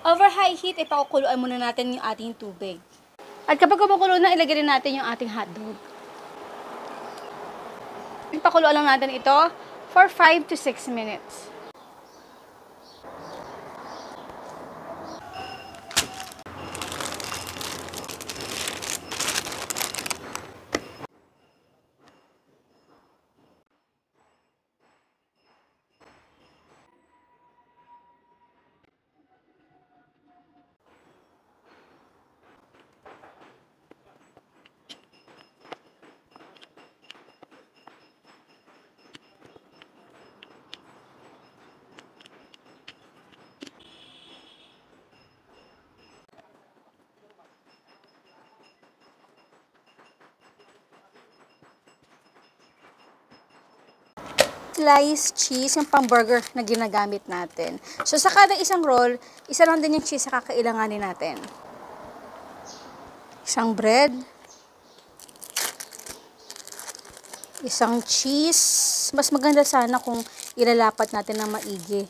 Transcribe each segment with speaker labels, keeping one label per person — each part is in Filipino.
Speaker 1: Over high heat, ipakukuluan muna natin yung ating tubig. At kapag kumukulo na, ilagay rin natin yung ating hotdog. Ipakuluan lang natin ito for 5 to 6 minutes. Sliced cheese, yung pang burger na ginagamit natin. So, sa kada isang roll, isa lang din yung cheese na kakailanganin natin. Isang bread. Isang cheese. Mas maganda sana kung ilalapat natin ng maigi.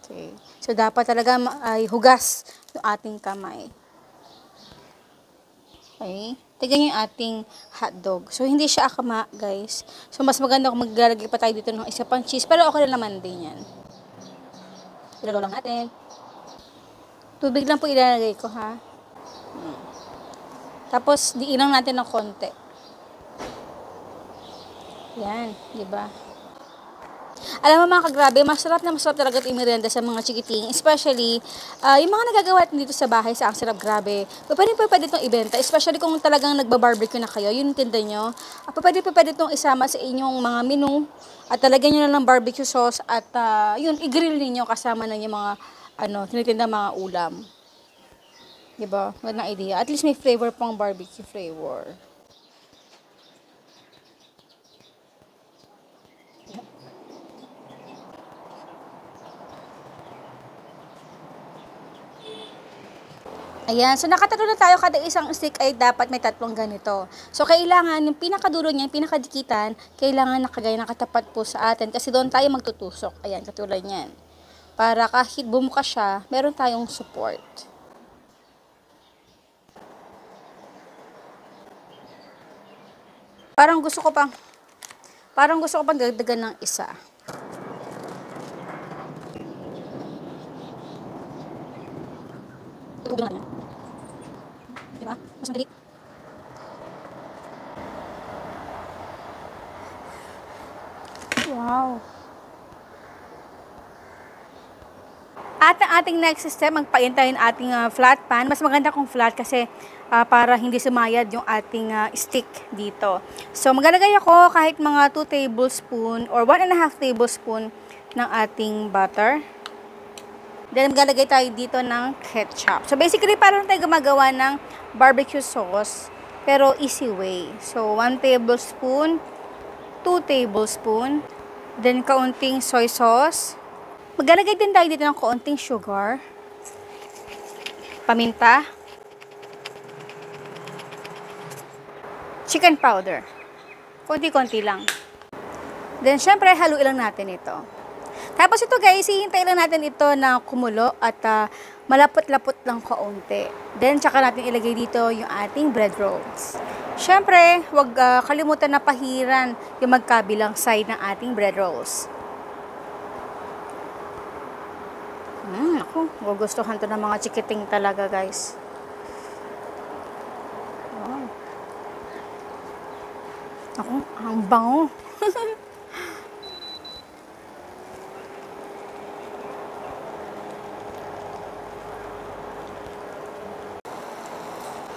Speaker 1: Okay. So, dapat talaga ay hugas yung ating kamay. Okay. Tignan yung ating hotdog. So, hindi siya akama, guys. So, mas maganda kung maglalagay pa tayo dito ng isa pang cheese. Pero okay na naman din yan. Ilalo lang natin. Tubig lang po ilalagay ko, ha? Hmm. Tapos, diin natin ng konti. Yan, di ba? Alam mo mga kagrabe, masarap na masarap talaga ito imerenda sa mga chikiting. Especially, ah, yung mga nagagawa natin dito sa bahay sa ang sarap grabe. Pwede pa pwede itong ibenta. Especially kung talagang nagba-barbecue na kayo. Yun tinda nyo. Ah, pwede pa pwede itong isama sa inyong mga menu. At talagyan nyo na ng barbecue sauce. At ah, yun, i-grill ninyo kasama ng yung mga ano, tinitinda mga ulam. Diba? Magandang idea. At least may flavor pang barbecue flavor. Ayan, so nakatatlo na tayo, kada isang stick ay dapat may tatlong ganito. So kailangan, yung pinakadulo niya, yung pinakadikitan, kailangan nakagaya nakatapat po sa atin kasi doon tayo magtutusok. Ayan, katulad niyan. Para kahit bumuka siya, meron tayong support. Parang gusto ko pang, parang gusto ko pang dagdagan ng isa. Tutugan natin. Diba? Mas madali. Wow. At ang ating next step, magpain tayo ng ating ah, flat pan. Mas maganda kung flat kasi ah, para hindi sumayad yung ating ah, stick dito. So, maglalagay ako kahit mga 2 tablespoon or 1 and a half tablespoon ng ating butter. Then, maglalagay tayo dito ng ketchup. So, basically, parang tayo gumagawa ng barbecue sauce, pero easy way. So, 1 tablespoon, 2 tablespoon, then kaunting soy sauce. Maglalagay din tayo dito ng kaunting sugar, paminta, chicken powder. Konti-konti lang. Then, syempre, haluin lang natin ito. Tapos ito guys, hihintay lang natin ito na kumulo at ah, malapot-lapot lang kaunti. Then, tsaka natin ilagay dito yung ating bread rolls. Siyempre, huwag ah, kalimutan na pahiran yung magkabilang side ng ating bread rolls. Hmm, ako, gugustuhan to ng mga chikiting talaga guys. Ako, ang bango.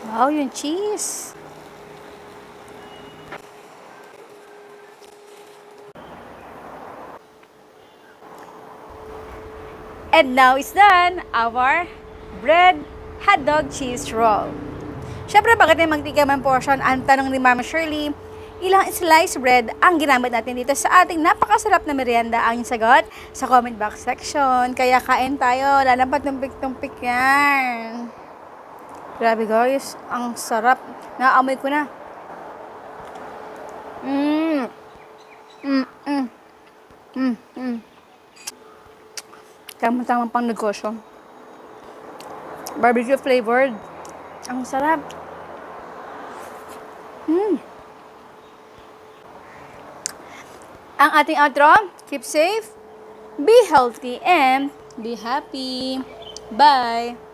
Speaker 1: Wow, yung cheese. And now it's done, our bread hotdog cheese roll. Siyempre, bakit may magtigaman portion? Ang tanong ni Mama Shirley, ilang slice bread ang ginamit natin dito sa ating napakasarap na merienda? Ang sagot sa comment box section. Kaya kain tayo, lalapat tumpik-tumpik yan. Grabe guys, ang sarap. Naamoy ko na. Mmm. Mmm. Mmm. Mmm. Tama-tama pang negosyo. Barbecue flavored. Ang sarap. Hmm. Ang ating outro, keep safe, be healthy, and be happy. Bye!